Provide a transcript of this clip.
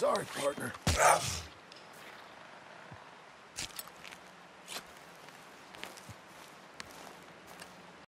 Sorry, partner.